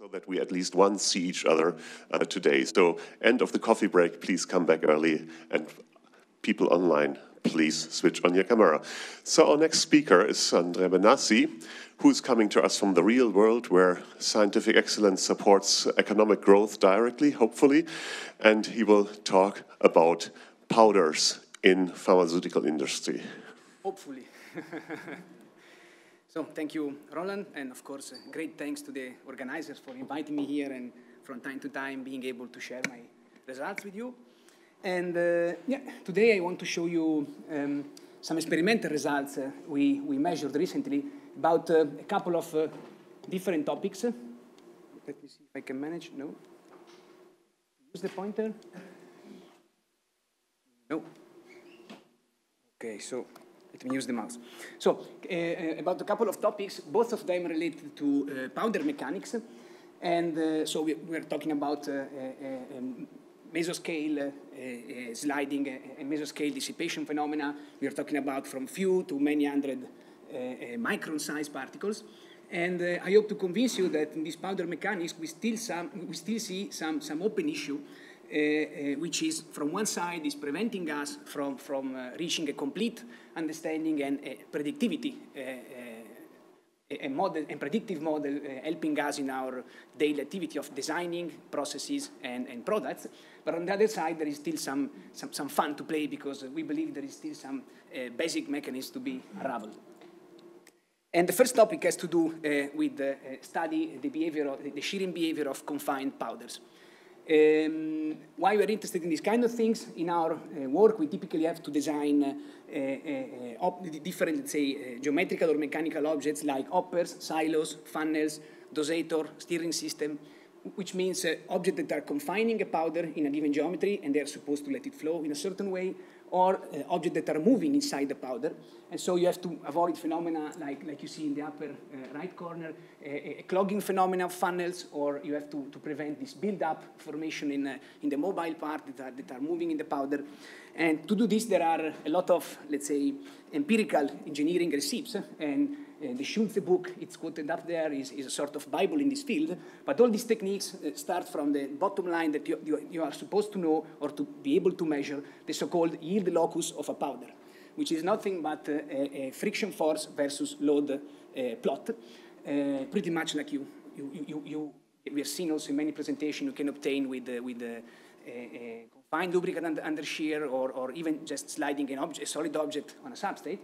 so that we at least once see each other uh, today. So end of the coffee break, please come back early and people online, please switch on your camera. So our next speaker is Andrea Benassi, who's coming to us from the real world where scientific excellence supports economic growth directly, hopefully, and he will talk about powders in pharmaceutical industry. Hopefully. So thank you, Roland, and of course, uh, great thanks to the organizers for inviting me here and from time to time being able to share my results with you. And uh, yeah, today I want to show you um, some experimental results uh, we, we measured recently about uh, a couple of uh, different topics. Let me see if I can manage. No. Use the pointer. No. Okay, so let me use the mouse. So, uh, about a couple of topics, both of them related to uh, powder mechanics. And uh, so we, we're talking about um, mesoscale uh, sliding and mesoscale dissipation phenomena. We are talking about from few to many hundred uh, micron size particles. And uh, I hope to convince you that in this powder mechanics, we still, some, we still see some, some open issue uh, uh, which is from one side is preventing us from, from uh, reaching a complete understanding and predictivity a model, a predictive model uh, helping us in our daily activity of designing processes and, and, products. But on the other side, there is still some, some, some fun to play because we believe there is still some uh, basic mechanisms to be unraveled. And the first topic has to do uh, with the study the behavior, of, the shearing behavior of confined powders. Um, why we're interested in these kind of things in our uh, work, we typically have to design uh, uh, uh different, let's say, uh, geometrical or mechanical objects like hoppers, silos, funnels, dosator, steering system, which means uh, objects that are confining a powder in a given geometry and they're supposed to let it flow in a certain way, or uh, objects that are moving inside the powder. And so you have to avoid phenomena like, like you see in the upper uh, right corner, a, a, clogging phenomena of funnels, or you have to, to prevent this build-up formation in, uh, in the mobile part that are, that are moving in the powder. And to do this, there are a lot of, let's say, empirical engineering recipes. And uh, the Schulze book, it's quoted up there, is, is a sort of Bible in this field. But all these techniques uh, start from the bottom line that you, you, you, are supposed to know or to be able to measure the so-called yield locus of a powder, which is nothing but uh, a, a, friction force versus load uh, plot, uh, pretty much like you, you, you, you, we have seen also in many presentations you can obtain with, uh, with confined lubricant under, under shear or, or even just sliding an object, a solid object on a substrate.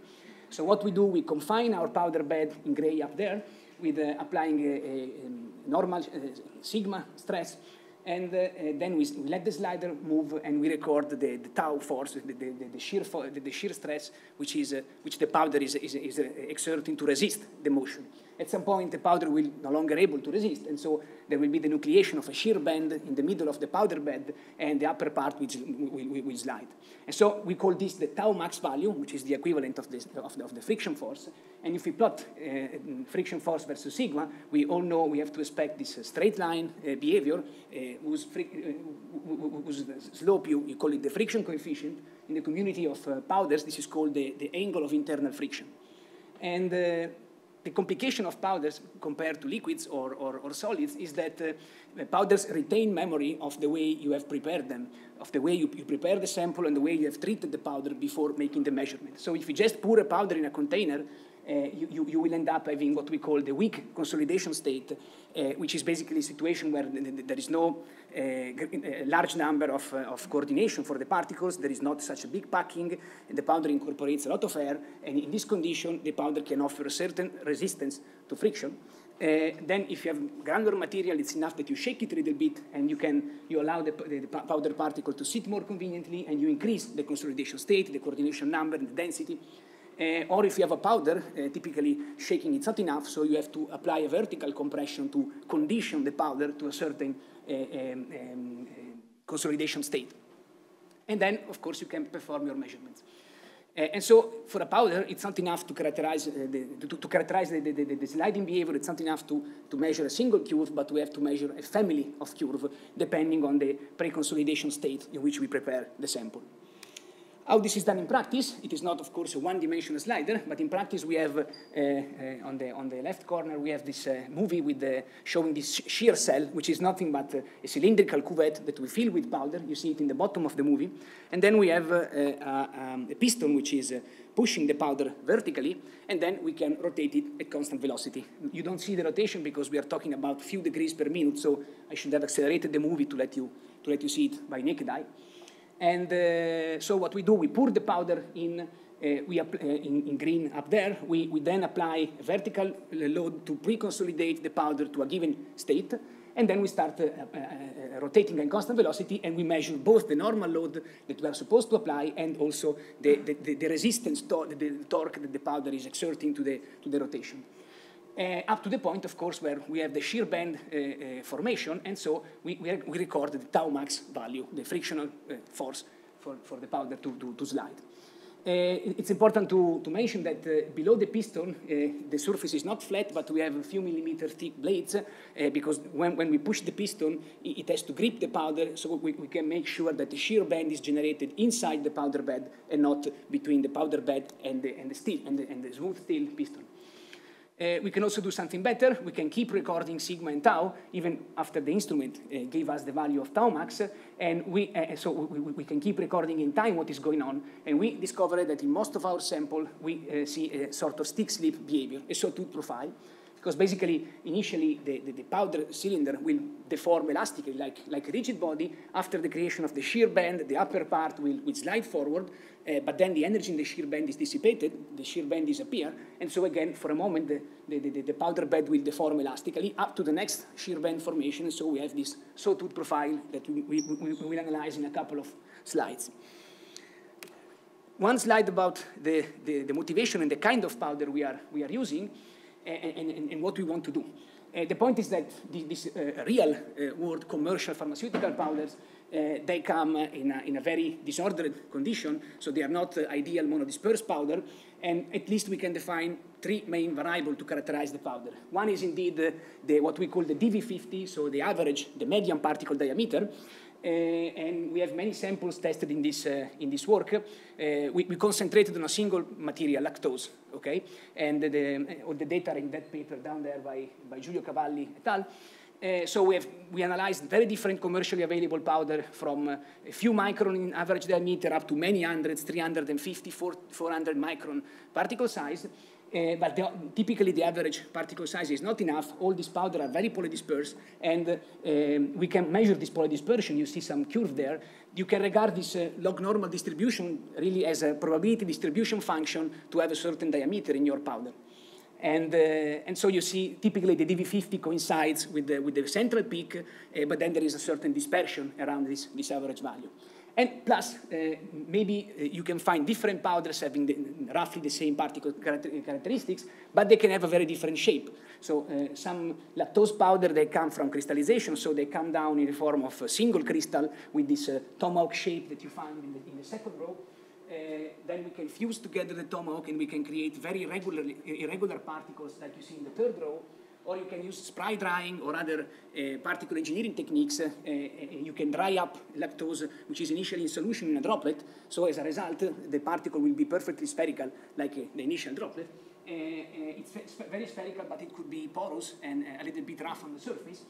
So what we do, we confine our powder bed in gray up there with uh, applying a, a, normal uh, sigma stress, and uh, then we, we, let the slider move and we record the, the tau force, the, the, the shear, the, the, shear stress, which, is, uh, which the powder is, is, is uh, exerting to resist the motion. At some point, the powder will no longer able to resist, and so there will be the nucleation of a shear band in the middle of the powder bed, and the upper part will, will, will slide. And so we call this the tau max value, which is the equivalent of, this, of, the, of the friction force. And if we plot uh, friction force versus sigma, we all know we have to expect this uh, straight line uh, behavior, uh, whose, uh, whose, slope, you, you, call it the friction coefficient. In the community of uh, powders, this is called the, the angle of internal friction. And the complication of powders compared to liquids or, or, or solids is that uh, powders retain memory of the way you have prepared them, of the way you, you, prepare the sample and the way you have treated the powder before making the measurement. So if you just pour a powder in a container, you, you, you, will end up having what we call the weak consolidation state, uh, which is basically a situation where there is no a large number of, uh, of coordination for the particles. There is not such a big packing. And the powder incorporates a lot of air. And in this condition, the powder can offer a certain resistance to friction. Uh, then if you have granular material, it's enough that you shake it a little bit and you can you allow the, the, the, powder particle to sit more conveniently and you increase the consolidation state, the coordination number, and the density. Uh, or if you have a powder, uh, typically shaking it's not enough, so you have to apply a vertical compression to condition the powder to a certain um, um, consolidation state. And then, of course, you can perform your measurements. Uh, and so for a powder, it's not enough to characterize, uh, the, to, to, characterize the, the, the, sliding behavior. It's not enough to, to measure a single curve, but we have to measure a family of curve depending on the pre-consolidation state in which we prepare the sample. How this is done in practice, it is not, of course, a one-dimensional slider, but in practice we have, uh, uh, on, the, on the left corner, we have this uh, movie with the, showing this shear cell, which is nothing but uh, a cylindrical cuvette that we fill with powder. You see it in the bottom of the movie. And then we have uh, uh, um, a piston, which is pushing the powder vertically, and then we can rotate it at constant velocity. You don't see the rotation because we are talking about few degrees per minute, so I should have accelerated the movie to let you, to let you see it by naked eye. And uh, so what we do, we pour the powder in, uh, we uh, in, in, green up there. We, we then apply a vertical load to pre-consolidate the powder to a given state. And then we start uh, uh, uh, rotating at constant velocity, and we measure both the normal load that we are supposed to apply and also the, the, the resistance, to, the, the torque that the powder is exerting to the, to the rotation uh, up to the point, of course, where we have the shear band uh, uh, formation, and so we, we, we, record the tau max value, the frictional force for, for the powder to, to, to slide. Uh, it's important to, to mention that uh, below the piston, uh, the surface is not flat, but we have a few millimeter thick blades because when, when we push the piston, it, has to grip the powder, so we, we can make sure that the shear band is generated inside the powder bed and not between the powder bed and the, and the steel, and the, and the smooth steel piston. Uh, we can also do something better. We can keep recording sigma and tau even after the instrument uh, gave us the value of tau max, and we, uh, so we, we, can keep recording in time what is going on. And we discovered that in most of our sample, we uh, see a sort of stick-slip behavior, a sawtooth profile, because basically, initially, the, the, the, powder cylinder will deform elastically like, like a rigid body. After the creation of the shear band, the upper part will, will slide forward, uh, but then the energy in the shear band is dissipated, the shear band disappears, and so again, for a moment, the, the, the, the, powder bed will deform elastically up to the next shear band formation, so we have this sawtooth profile that we, we, we, will analyze in a couple of slides. One slide about the, the, the motivation and the kind of powder we are, we are using and, and, and what we want to do. Uh, the point is that these uh, real uh, world commercial pharmaceutical powders, uh, they come in a, in a, very disordered condition, so they are not uh, ideal monodispersed powder, and at least we can define three main variables to characterize the powder. One is indeed the, the, what we call the DV50, so the average, the median particle diameter, uh, and we have many samples tested in this, uh, in this work. Uh, we, we, concentrated on a single material, lactose, okay? And the, all the data are in that paper down there by, by Giulio Cavalli et al. Uh, so we, have, we analyzed very different commercially available powder from uh, a few micron in average diameter up to many hundreds, 350, 400 micron particle size. Uh, but the, typically the average particle size is not enough. All these powder are very polydispersed, and uh, we can measure this polydispersion. You see some curve there. You can regard this uh, log normal distribution really as a probability distribution function to have a certain diameter in your powder. And, and so you see typically the DV50 coincides with the, with the central peak, but then there is a certain dispersion around this, this average value. And plus, uh, maybe uh, you can find different powders having the, roughly the same particle characteristics, but they can have a very different shape. So uh, some lactose powder, they come from crystallization, so they come down in the form of a single crystal with this uh, tomahawk shape that you find in the, in the second row. Uh, then we can fuse together the tomahawk and we can create very irregular, irregular particles like you see in the third row or you can use spray drying or other uh, particle engineering techniques. Uh, uh, you can dry up lactose, which is initially in solution in a droplet. So as a result, the particle will be perfectly spherical, like the initial droplet. it's very spherical, but it could be porous and a little bit rough on the surface.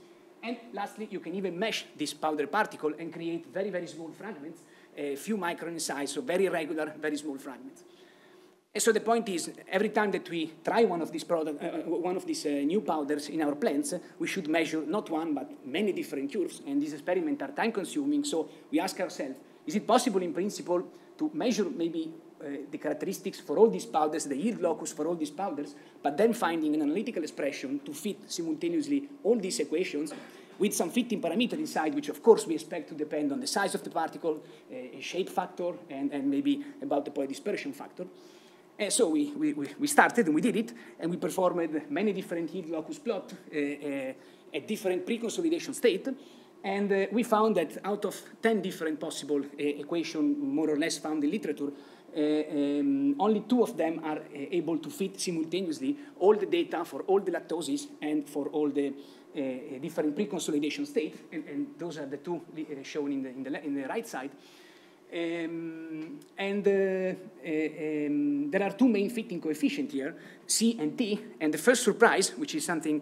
And lastly, you can even mesh this powder particle and create very, very small fragments, a few micron in size, so very regular, very small fragments. And so the point is, every time that we try one of these product, uh, uh, one of these uh, new powders in our plants, we should measure not one but many different curves. And these experiments are time-consuming. So we ask ourselves: Is it possible, in principle, to measure maybe uh, the characteristics for all these powders, the yield locus for all these powders, but then finding an analytical expression to fit simultaneously all these equations with some fitting parameter inside, which of course we expect to depend on the size of the particle, uh, shape factor, and, and maybe about the polydispersion factor. And so we, we, we started and we did it, and we performed many different yield locus plots uh, uh, at different pre-consolidation state. And uh, we found that out of 10 different possible uh, equations, more or less found in literature, uh, um, only two of them are uh, able to fit simultaneously all the data for all the lactoses and for all the different pre-consolidation states. And, and, those are the two shown in the, in the, in the right side. Um, and uh, um, there are two main fitting coefficients here, C and T. And the first surprise, which is something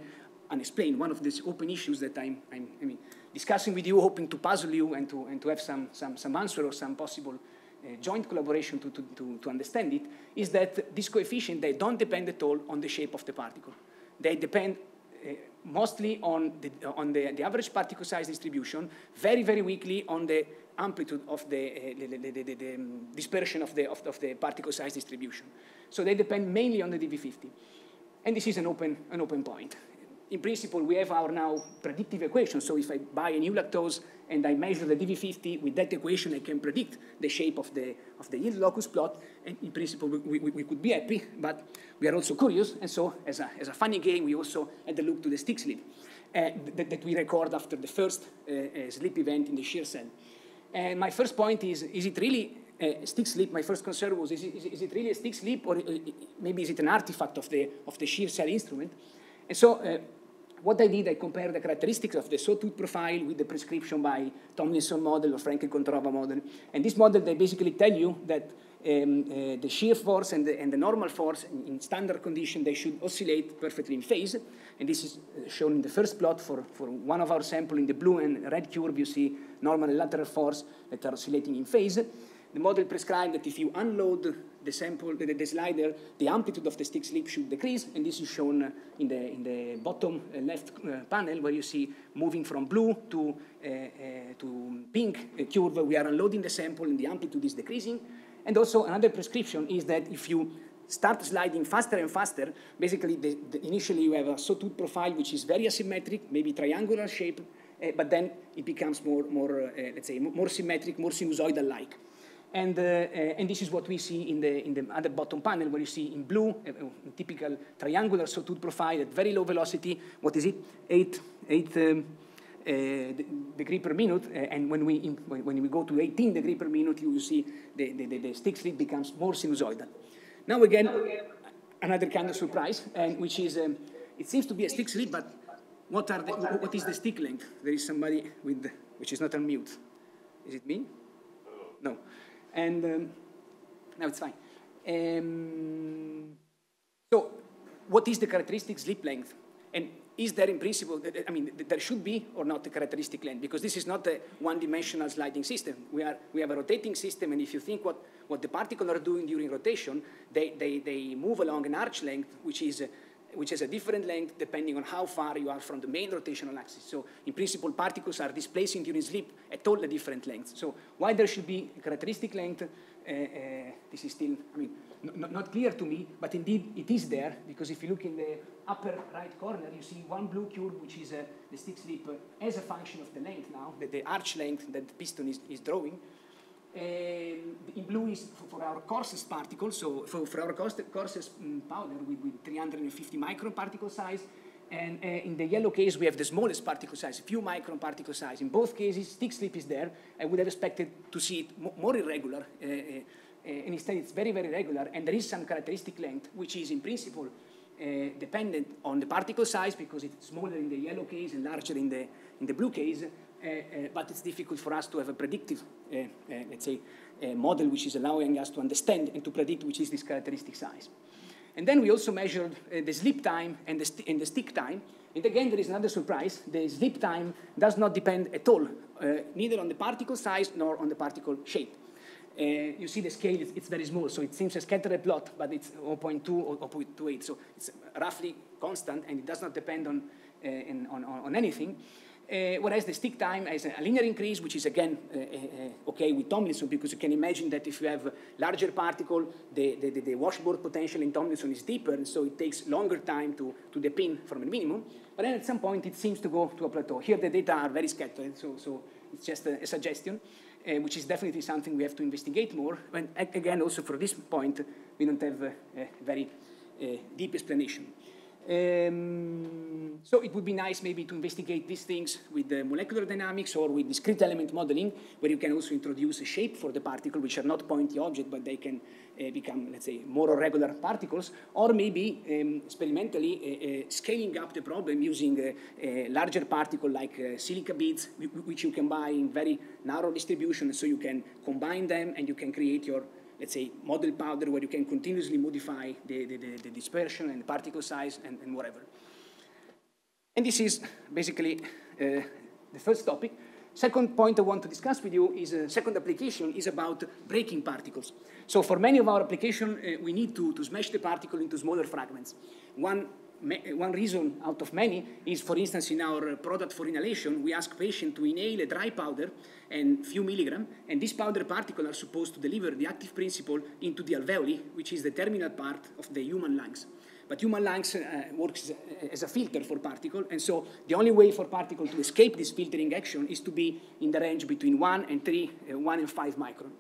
unexplained, one of these open issues that I'm, I'm I mean, discussing with you, hoping to puzzle you and to, and to have some, some, some answer or some possible uh, joint collaboration to, to, to, to understand it, is that this coefficient, they don't depend at all on the shape of the particle. They depend uh, mostly on, the, on the, the, average particle size distribution, very, very weakly on the amplitude of the, uh, the, the, the um, dispersion of the, of, of, the particle size distribution. So they depend mainly on the DV50. And this is an open, an open point. In principle, we have our now predictive equation. So if I buy a new lactose and I measure the DV50 with that equation, I can predict the shape of the, of the yield locus plot. And in principle, we, we, we could be happy, but we are also curious. And so as a, as a funny game, we also had a look to the stick slip uh, that, that, we record after the first uh, uh, slip event in the shear cell. And my first point is, is it really a stick slip? My first concern was, is it, is it really a stick slip or uh, maybe is it an artifact of the, of the shear cell instrument? And so uh, what I did, I compared the characteristics of the sawtooth profile with the prescription by Tomlinson model or Frenkel-Kontorova model. And this model, they basically tell you that um, uh, the shear force and the, and the normal force in, in, standard condition, they should oscillate perfectly in phase. And this is uh, shown in the first plot for, for one of our sample in the blue and red curve, you see normal and lateral force that are oscillating in phase. The model prescribed that if you unload the sample, the, the, slider, the amplitude of the stick slip should decrease, and this is shown uh, in the, in the bottom uh, left panel where you see moving from blue to, uh, uh, to pink curve, we are unloading the sample and the amplitude is decreasing. And also another prescription is that if you start sliding faster and faster, basically the, the, initially you have a sawtooth profile which is very asymmetric, maybe triangular shape, uh, but then it becomes more, more uh, let's say, more symmetric, more sinusoidal-like. And, uh, and this is what we see in the, in the other bottom panel, where you see in blue, a, a typical triangular sawtooth profile at very low velocity. What is it? Eight, eight um, degree per minute, uh, and when we, when we go to 18 degree per minute, you, see the, the, the, stick slip becomes more sinusoidal. Now again, another kind of surprise, and which is, um, it seems to be a stick slip, but what, are the, what is the stick length? There is somebody with, which is not on mute. Is it me? No. And um, no, it's fine. Um, so what is the characteristic slip length? And is there in principle, I mean, there should be or not a characteristic length, because this is not a one-dimensional sliding system. We, are, we have a rotating system, and if you think what, what the particles are doing during rotation, they, they, they move along an arch length, which is which has a different length depending on how far you are from the main rotational axis. So in principle, particles are displacing during sleep at all the different lengths. So why there should be a characteristic length, uh, uh, this is still, I mean, not clear to me, but indeed it is there, because if you look in the upper right corner, you see one blue curve, which is uh, the stick slip uh, as a function of the length now, the, the arch length that the piston is, is drawing. Um, in blue is for, our coarsest particle, so for, for our coarsest um, powder with, with, 350 micron particle size. And uh, in the yellow case, we have the smallest particle size, a few micron particle size. In both cases, stick slip is there. I would have expected to see it more irregular. Uh, uh, and instead, it's very, very regular. And there is some characteristic length, which is in principle uh, dependent on the particle size because it's smaller in the yellow case and larger in the, in the blue case. Uh, uh, but it's difficult for us to have a predictive, uh, let's say, model which is allowing us to understand and to predict which is this characteristic size. And then we also measured the slip time and the, and the stick time. And again, there is another surprise. The slip time does not depend at all, neither on the particle size nor on the particle shape. Uh, you see the scale, it's, it's, very small, so it seems a scattered plot, but it's 0.2 or 0.28, so it's roughly constant, and it does not depend on, uh, in, on, on, anything. Uh, whereas the stick time has a linear increase, which is again uh, uh, okay with Tomlinson, because you can imagine that if you have a larger particle, the, the, the, washboard potential in Tomlinson is deeper, and so it takes longer time to, to depin from a minimum. But then at some point, it seems to go to a plateau. Here, the data are very scattered, so, so it's just a, a suggestion, uh, which is definitely something we have to investigate more. And again, also for this point, we don't have a, a very uh, deep explanation. Um, so it would be nice maybe to investigate these things with the molecular dynamics or with discrete element modeling, where you can also introduce a shape for the particle, which are not pointy objects, but they can uh, become, let's say, more regular particles, or maybe um, experimentally uh, uh, scaling up the problem using a, larger particle like uh, silica beads, which you can buy in very narrow distribution, so you can combine them and you can create your let's say, model powder where you can continuously modify the, the, the, the dispersion and the particle size and, and, whatever. And this is basically uh, the first topic. Second point I want to discuss with you is a uh, second application is about breaking particles. So for many of our applications, uh, we need to, to smash the particle into smaller fragments. One one reason out of many is, for instance, in our product for inhalation, we ask patients to inhale a dry powder and few milligram, and this powder particles are supposed to deliver the active principle into the alveoli, which is the terminal part of the human lungs. But human lungs uh, works as a filter for particle, and so the only way for particle to escape this filtering action is to be in the range between 1 and 3, uh, 1 and 5 micron.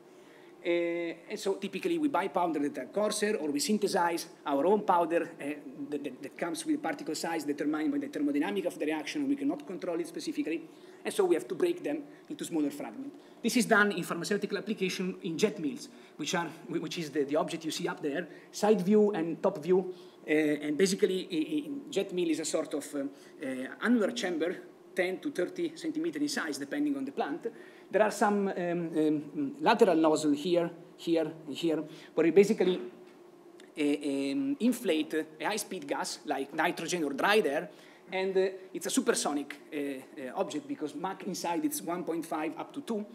Uh, and so typically we buy powder that are coarser or we synthesize our own powder uh, that, that, that, comes with particle size determined by the thermodynamic of the reaction and we cannot control it specifically. And so we have to break them into smaller fragments. This is done in pharmaceutical application in jet mills, which, are, which is the, the object you see up there, side view and top view. Uh, and basically, jet mill is a sort of uh, uh, annular chamber 10 to 30 centimeter in size, depending on the plant, there are some um, um, lateral nozzle here, here, here, where you basically uh, um, inflate a high-speed gas like nitrogen or dry air, and uh, it's a supersonic uh, uh object because Mach inside it's 1.5 up to 2.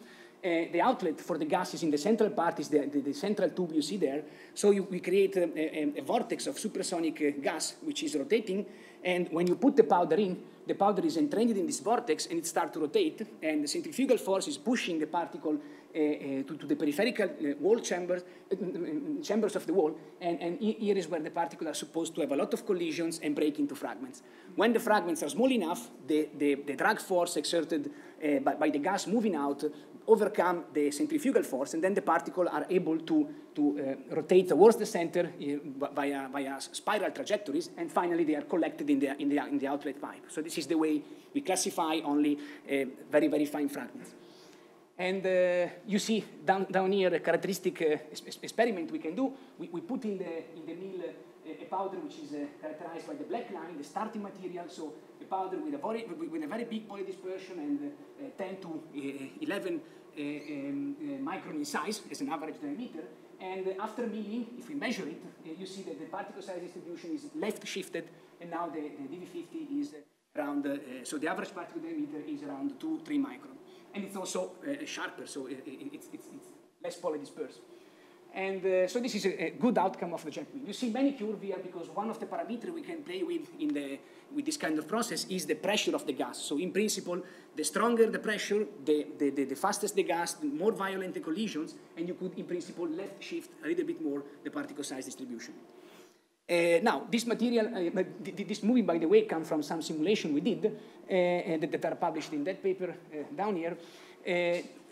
Uh, the outlet for the gas is in the central part, is the, the, the central tube you see there. So you, we create a, a, a vortex of supersonic uh, gas, which is rotating, and when you put the powder in, the powder is entrained in this vortex and it starts to rotate, and the centrifugal force is pushing the particle uh, uh, to, to, the peripheral uh, wall chambers, uh, chambers of the wall, and, and, here is where the particles are supposed to have a lot of collisions and break into fragments. When the fragments are small enough, the, the, the drag force exerted by, by, the gas moving out overcome the centrifugal force, and then the particles are able to, to uh, rotate towards the center uh, via, via spiral trajectories, and finally they are collected in the, in, the, in the outlet pipe. So this is the way we classify only uh, very, very fine fragments. And uh, you see down, down here a characteristic uh, experiment we can do. We, we put in the, in the mill uh, a powder which is uh, characterized by the black line, the starting material, so a powder with a very, with a very big polydispersion and uh, 10 to uh, 11 um, micron in size as an average diameter. And after milling, if we measure it, you see that the particle size distribution is left shifted, and now the, the DV50 is around, so the average particle diameter is around 2, 3 micron and it's also uh, sharper, so it, it, it's, it's, it's, less polydispersed. And uh, so this is a, a, good outcome of the jet You see many here because one of the parameters we can play with in the, with this kind of process is the pressure of the gas. So in principle, the stronger the pressure, the, the, the, the fastest the gas, the more violent the collisions, and you could in principle left shift a little bit more the particle size distribution. Uh, now, this material, uh, this movie, by the way, comes from some simulation we did uh, that, that, are published in that paper uh, down here.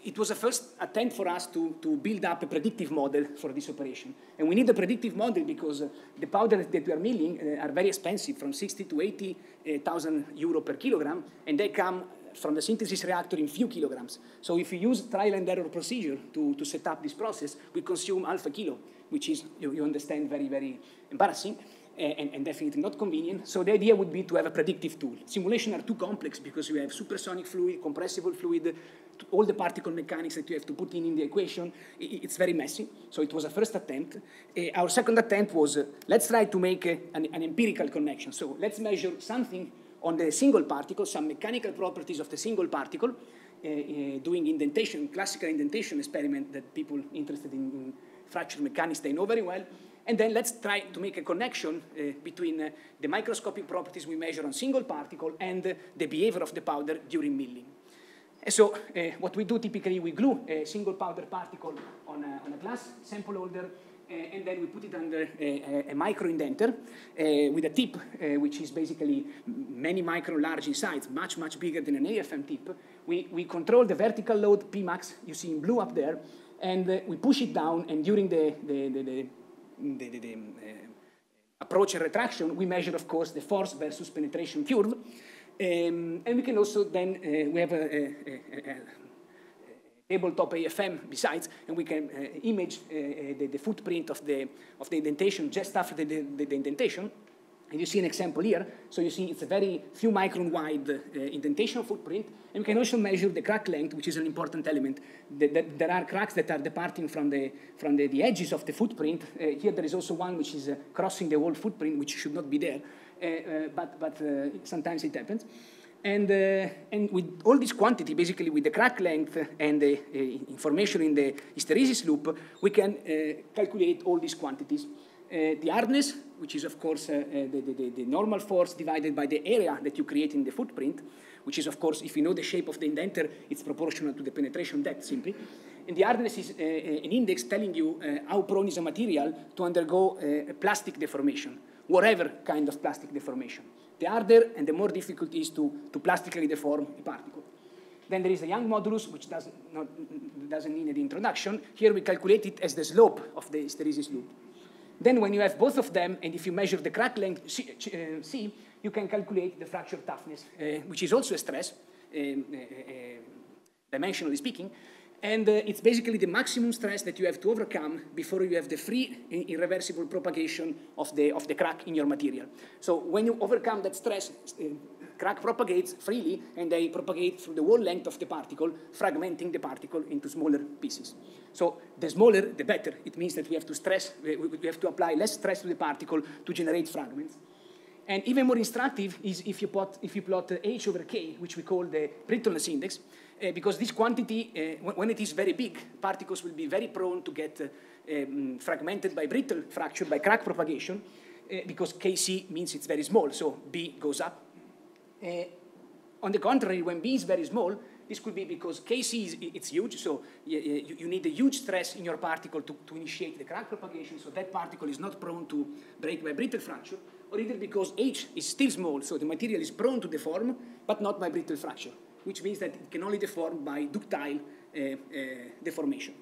Uh, it was a first attempt for us to, to build up a predictive model for this operation. And we need a predictive model because uh, the powders that we are milling are very expensive, from 60 to 80,000 euro per kilogram, and they come from the synthesis reactor in few kilograms. So if you use trial and error procedure to, to set up this process, we consume half a kilo which is, you, you understand, very, very embarrassing and, and, definitely not convenient. So the idea would be to have a predictive tool. Simulations are too complex because you have supersonic fluid, compressible fluid, all the particle mechanics that you have to put in in the equation. It's very messy. So it was a first attempt. Uh, our second attempt was, uh, let's try to make uh, an, an, empirical connection. So let's measure something on the single particle, some mechanical properties of the single particle, doing indentation, classical indentation experiment that people interested in, in fracture mechanics they know very well. And then let's try to make a connection uh, between uh, the microscopic properties we measure on single particle and uh, the behavior of the powder during milling. So uh, what we do typically, we glue a single powder particle on a, on a glass sample holder, uh, and then we put it under a, a micro indenter uh, with a tip, which is basically many micron large in size, much, much bigger than an AFM tip. We, we control the vertical load Pmax, you see in blue up there, and we push it down, and during the, the, the, the, the uh, approach and retraction, we measure, of course, the force versus penetration curve. Um, and we can also then, uh, we have a, a, a, a tabletop AFM besides, and we can uh, image uh, uh, the, the, footprint of the, of the indentation just after the, the, the, indentation. And you see an example here. So you see it's a very few micron wide uh, indentation footprint. And we can also measure the crack length, which is an important element. The, the, there are cracks that are departing from the, from the, the edges of the footprint. Uh, here there is also one which is uh, crossing the whole footprint, which should not be there. but but sometimes it happens. And, uh, and with all this quantity, basically with the crack length and the uh, information in the hysteresis loop, we can uh, calculate all these quantities. Uh, the hardness, which is of course uh, uh, the, the, the, normal force divided by the area that you create in the footprint, which is of course, if you know the shape of the indenter, it's proportional to the penetration depth simply. And the hardness is an index telling you how prone is a material to undergo a plastic deformation, whatever kind of plastic deformation. The harder and the more difficult it is to, to plastically deform a particle. Then there is the Young modulus, which doesn't, not, doesn't need an introduction. Here we calculate it as the slope of the hysteresis loop. Then when you have both of them, and if you measure the crack length C, uh, C you can calculate the fracture toughness, uh, which is also a stress, um, uh, uh, dimensionally speaking. And uh, it's basically the maximum stress that you have to overcome before you have the free irreversible propagation of the, of the crack in your material. So when you overcome that stress, uh, crack propagates freely and they propagate through the whole length of the particle, fragmenting the particle into smaller pieces. So the smaller, the better. It means that we have to stress, we, have to apply less stress to the particle to generate fragments. And even more instructive is if you, plot, if you plot H over K, which we call the brittleness index, uh, because this quantity, uh, when it is very big, particles will be very prone to get uh, um, fragmented by brittle fracture, by crack propagation, uh, because Kc means it's very small, so B goes up. Uh, on the contrary, when B is very small, this could be because Kc is it's huge, so you, you, need a huge stress in your particle to, to initiate the crack propagation, so that particle is not prone to break by brittle fracture, or either because H is still small, so the material is prone to deform, but not by brittle fracture which means that it can only deform by ductile uh, uh, deformation.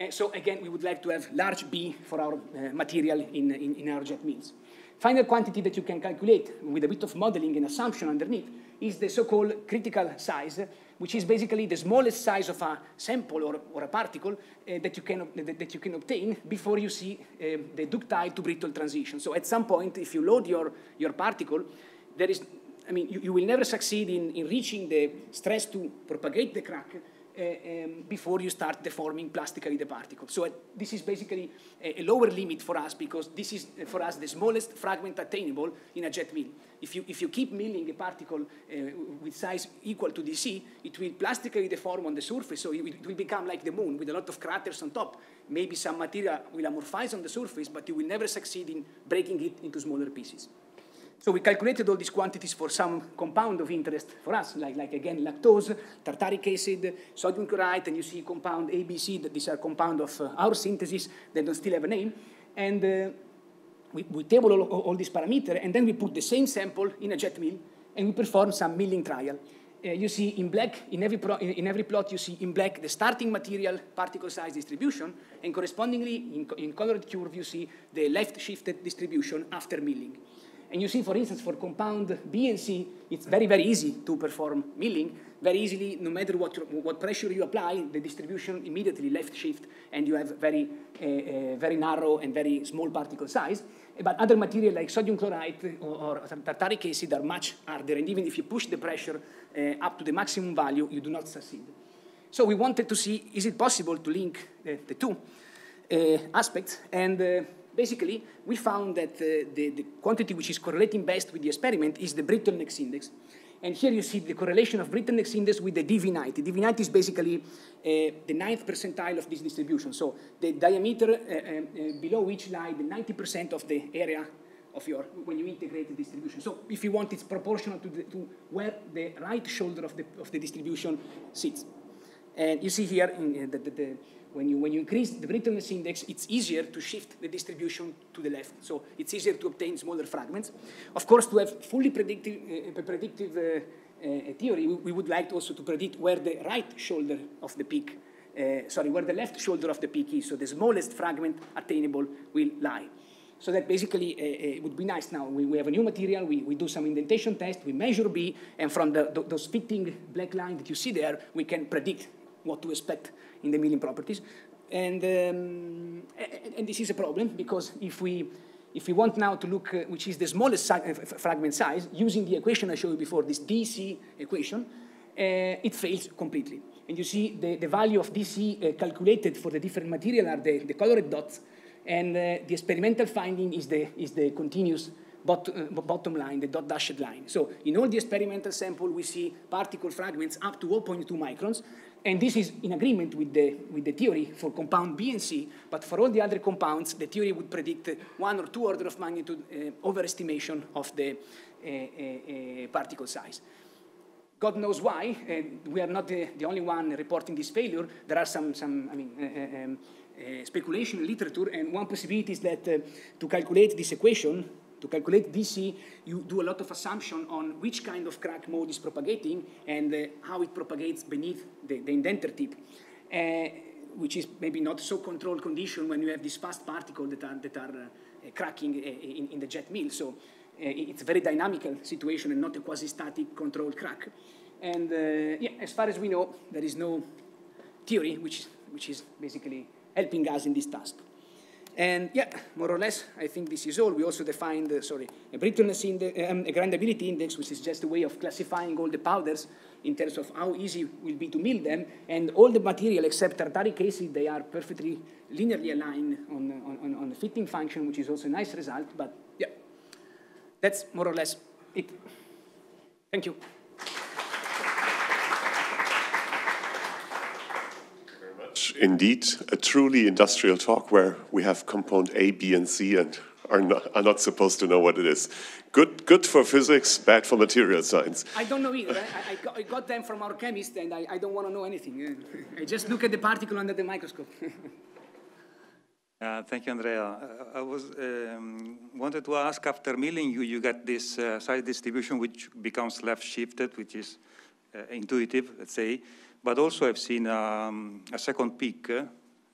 Uh, so again, we would like to have large B for our material in, in, in our jet mills. Final quantity that you can calculate with a bit of modeling and assumption underneath is the so-called critical size, which is basically the smallest size of a sample or, or a particle uh, that, you can, that, that, you can obtain before you see uh, the ductile to brittle transition. So at some point, if you load your, your particle, there is I mean, you, you, will never succeed in, in reaching the stress to propagate the crack um, before you start deforming plastically the particle. So uh, this is basically a, a, lower limit for us because this is, uh, for us, the smallest fragment attainable in a jet mill. If you, if you keep milling a particle uh, with size equal to DC, it will plastically deform on the surface, so it it will become like the moon with a lot of craters on top. Maybe some material will amorphize on the surface, but you will never succeed in breaking it into smaller pieces. So we calculated all these quantities for some compound of interest for us, like, like again, lactose, tartaric acid, sodium chloride, and you see compound ABC, that these are compound of uh, our synthesis, they don't still have a name. And uh, we, we, table all, all these parameters, and then we put the same sample in a jet mill, and we perform some milling trial. Uh, you see in black, in every, pro, in every plot, you see in black the starting material particle size distribution, and correspondingly, in, in colored curve, you see the left shifted distribution after milling. And you see, for instance, for compound B and C, it's very, very easy to perform milling. Very easily, no matter what, what pressure you apply, the distribution immediately left shift, and you have very, uh, uh, very narrow and very small particle size. But other materials like sodium chloride or, or tartaric acid are much harder, and even if you push the pressure uh, up to the maximum value, you do not succeed. So we wanted to see, is it possible to link the, the two aspects? And basically, we found that uh, the, the, quantity which is correlating best with the experiment is the brittleness index. And here you see the correlation of brittleness index with the DV90. DV90 is basically uh, the ninth percentile of this distribution. So the diameter uh, uh, uh below which lie the 90% of the area of your, when you integrate the distribution. So if you want, it's proportional to, the, to where the right shoulder of the, of the distribution sits. And you see here in uh, the, the, the when you, when you increase the brittleness index, it's easier to shift the distribution to the left. So it's easier to obtain smaller fragments. Of course, to have fully predictive, uh, predictive uh, uh, theory, we, we, would like also to predict where the right shoulder of the peak, uh, sorry, where the left shoulder of the peak is, so the smallest fragment attainable will lie. So that basically uh, it would be nice now. We, we have a new material, we, we do some indentation test, we measure B, and from the, the, those fitting black line that you see there, we can predict what to expect in the milling properties. And, um, and this is a problem because if we, if we want now to look, uh, which is the smallest si fragment size, using the equation I showed you before, this DC equation, uh, it fails completely. And you see the, the value of DC uh, calculated for the different material are the, the colored dots, and uh, the experimental finding is the, is the continuous bot, uh, bottom line, the dot dashed line. So in all the experimental sample, we see particle fragments up to 0.2 microns, and this is in agreement with the, with the theory for compound B and C, but for all the other compounds, the theory would predict one or two order of magnitude uh, overestimation of the uh, uh, particle size. God knows why, we are not the, the, only one reporting this failure. There are some, some I mean, um, uh, speculation in literature, and one possibility is that uh, to calculate this equation, to calculate DC, you do a lot of assumption on which kind of crack mode is propagating and uh, how it propagates beneath the, the indenter tip, which is maybe not so controlled condition when you have these fast particles that are, that are cracking in, in, the jet mill. So it's a very dynamical situation and not a quasi-static controlled crack. And uh, yeah, as far as we know, there is no theory, which, which is basically helping us in this task. And yeah, more or less, I think this is all. We also defined, uh, sorry, a brittleness index, um, a grindability index, which is just a way of classifying all the powders in terms of how easy it will be to mill them. And all the material except tartaric acid, they are perfectly linearly aligned on, on, on the fitting function, which is also a nice result. But yeah, that's more or less it. Thank you. Indeed a truly industrial talk where we have compound A, B, and C and are not, are not supposed to know what it is. Good, good for physics, bad for material science. I don't know either. I, I, got, I got, them from our chemist, and I, I don't want to know anything. I just look at the particle under the microscope. Uh, thank you, Andrea. Uh, I was um, wanted to ask after milling, you, you get this uh, size distribution which becomes left shifted, which is uh, intuitive, let's say. But also I've seen um, a second peak, uh,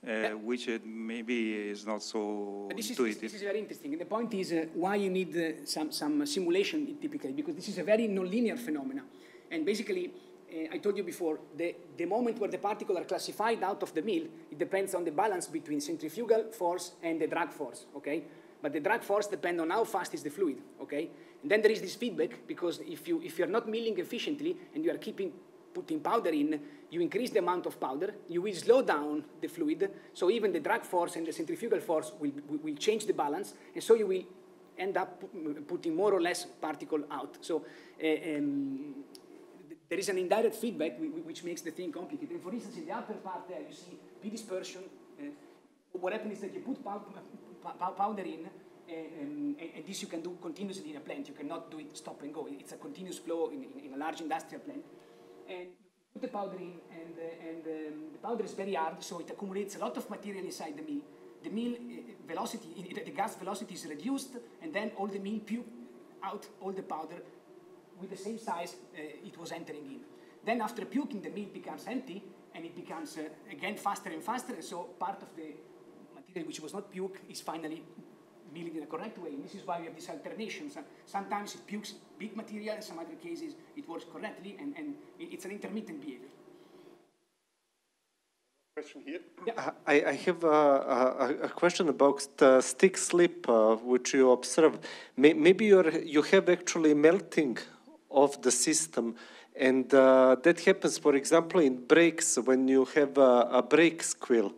yeah. which maybe is not so this intuitive. Is, this is very interesting. the point is uh, why you need uh, some, some simulation typically, because this is a very nonlinear phenomenon. And basically, uh, I told you before, the, the moment where the particles are classified out of the mill, it depends on the balance between centrifugal force and the drag force, okay? But the drag force depends on how fast is the fluid, okay? And then there is this feedback, because if, you, if you're not milling efficiently and you are keeping putting powder in, you increase the amount of powder, you will slow down the fluid, so even the drag force and the centrifugal force will, will change the balance, and so you will end up putting more or less particle out. So uh, um, there is an indirect feedback which makes the thing complicated. And for instance, in the upper part there, you see P dispersion. Uh, what happens is that you put powder in, and, and, this you can do continuously in a plant. You cannot do it stop and go. It's a continuous flow in, in, in a large industrial plant. And put the powder in, and, uh, and um, the powder is very hard, so it accumulates a lot of material inside the mill. The mill uh, velocity, the gas velocity is reduced, and then all the mill puke out all the powder with the same size uh, it was entering in. Then after puking, the mill becomes empty, and it becomes uh, again faster and faster, and so part of the material which was not puke is finally milling in a correct way. And this is why we have these alternations. Sometimes it pukes big material, in some other cases it works correctly, and, and it's an intermittent behavior. Question here? Yeah. I, I have a, a, a, question about the stick slip, uh, which you observe. May, maybe you you have actually melting of the system, and uh, that happens, for example, in brakes when you have a, a brake squeal.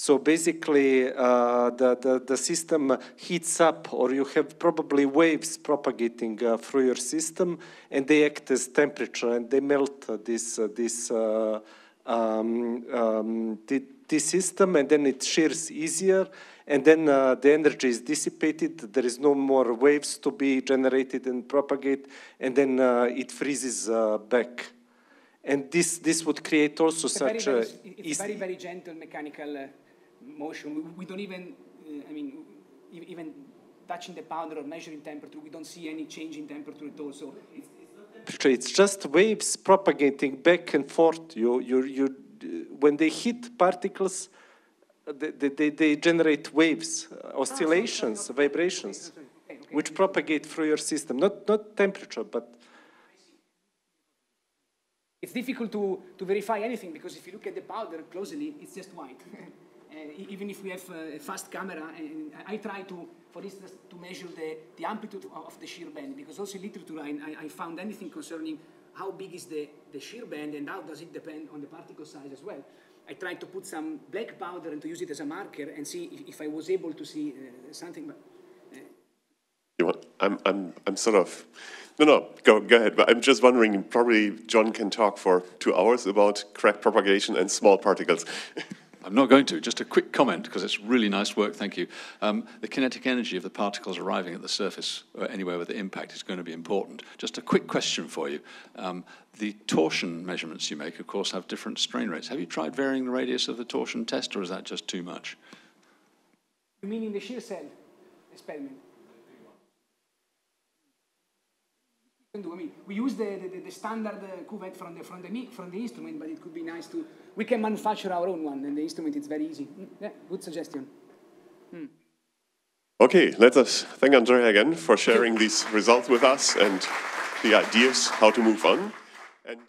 So basically, uh, the, the, the, system heats up, or you have probably waves propagating uh, through your system, and they act as temperature, and they melt uh, this, uh, this, uh, um, um, the, this system, and then it shears easier, and then uh, the energy is dissipated, there is no more waves to be generated and propagate, and then it freezes back. And this, this would create also it's such very, very, It's very, very gentle mechanical motion. We, we don't even, uh, I mean, even touching the powder or measuring temperature, we don't see any change in temperature at all. So it's, it's, it's just waves propagating back and forth. You, you, you, when they hit particles, they, they, they generate waves, uh, oscillations, vibrations, Okay, okay. which propagate through your system. Not, not temperature, but It's difficult to, to verify anything because if you look at the powder closely, it's just white. uh, e- even if we have uh, a fast camera, and I I try to, for instance, to measure the, the amplitude of, the shear band because also in literature I, I- found anything concerning how big is the, the shear band and how does it depend on the particle size as well. I tried to put some black powder and to use it as a marker and see if, if I was able to see uh, something. But You want, I'm, I'm, I'm sort of, no, no, go, go ahead. But I'm just wondering, probably John can talk for two hours about crack propagation and small particles. I'm not going to. Just a quick comment, because it's really nice work, thank you. Um, the kinetic energy of the particles arriving at the surface, or anywhere where the impact is going to be important. Just a quick question for you. Um, the torsion measurements you make, of course, have different strain rates. Have you tried varying the radius of the torsion test, or is that just too much? you mean in the shear cell experiment? Can do. I mean, we use the, the, the standard uh, cuvette from the, from, the, from the instrument, but it could be nice to, we can manufacture our own one, and the instrument is very easy. Mm, Yeah, good suggestion. Okay, let us thank Andrea again for sharing these results with us and the ideas how to move on. And